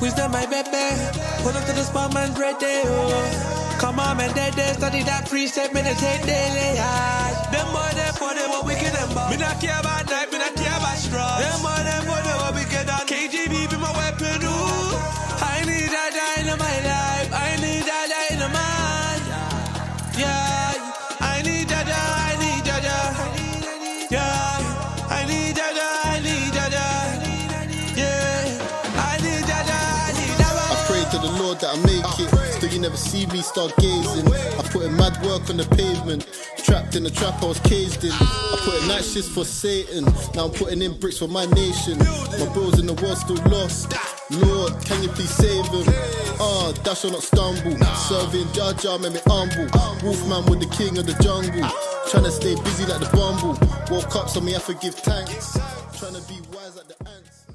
Wisdom, my baby. Pull up to the spot, man's ready. Oh. Come on, man, dead day. Study that precept, meditate daily. Ah. Them boy, pray to the Lord that I make it. Still, you never see me start gazing. I put in mad work on the pavement. Trapped in the trap, I was caged in. I put in night shifts for Satan. Now I'm putting in bricks for my nation. My bros in the world still lost. Lord, can you please save them? Ah, dash or not stumble. Serving Jar Jar, make me humble. Wolfman with the king of the jungle. Tryna stay busy like the bumble. Woke up, so me I forgive thanks. Tryna be wise like the ants.